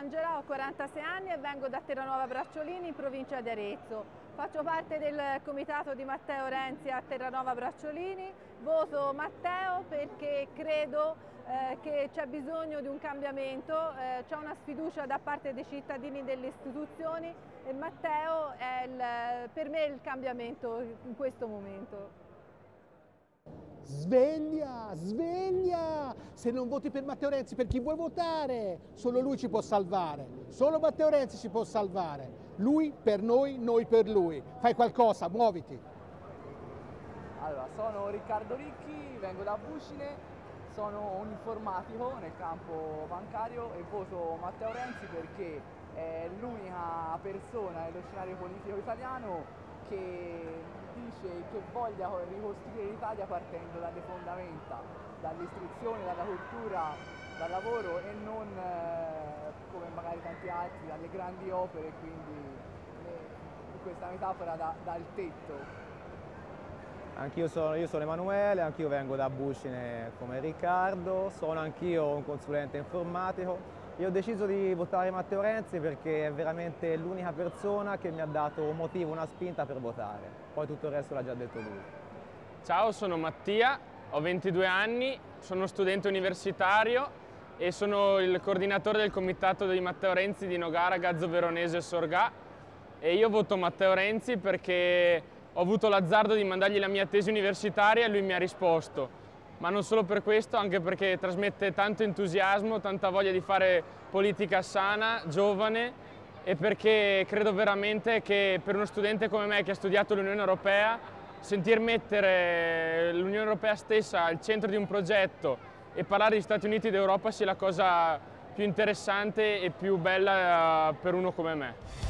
Angela, ho 46 anni e vengo da Terranova Bracciolini in provincia di Arezzo. Faccio parte del comitato di Matteo Renzi a Terranova Bracciolini, voto Matteo perché credo eh, che c'è bisogno di un cambiamento, eh, c'è una sfiducia da parte dei cittadini e delle istituzioni e Matteo è il, per me il cambiamento in questo momento. Sveglia, sveglia! Se non voti per Matteo Renzi, per chi vuoi votare? Solo lui ci può salvare, solo Matteo Renzi ci può salvare. Lui per noi, noi per lui. Fai qualcosa, muoviti. Allora, sono Riccardo Ricchi, vengo da Buscine, sono un informatico nel campo bancario e voto Matteo Renzi perché è l'unica persona nello scenario politico italiano che dice che voglia ricostruire l'Italia partendo dalle fondamenta, dall'istruzione, dalla cultura, dal lavoro e non eh, come magari tanti altri dalle grandi opere, quindi eh, questa metafora da, dal tetto. Anch'io sono, io sono Emanuele, anch'io vengo da Buscine come Riccardo, sono anch'io un consulente informatico, io ho deciso di votare Matteo Renzi perché è veramente l'unica persona che mi ha dato un motivo, una spinta per votare. Poi tutto il resto l'ha già detto lui. Ciao, sono Mattia, ho 22 anni, sono studente universitario e sono il coordinatore del comitato di Matteo Renzi di Nogara, Gazzo Veronese e Sorgà e io voto Matteo Renzi perché ho avuto l'azzardo di mandargli la mia tesi universitaria e lui mi ha risposto ma non solo per questo, anche perché trasmette tanto entusiasmo, tanta voglia di fare politica sana, giovane e perché credo veramente che per uno studente come me che ha studiato l'Unione Europea, sentir mettere l'Unione Europea stessa al centro di un progetto e parlare di Stati Uniti d'Europa sia la cosa più interessante e più bella eh, per uno come me.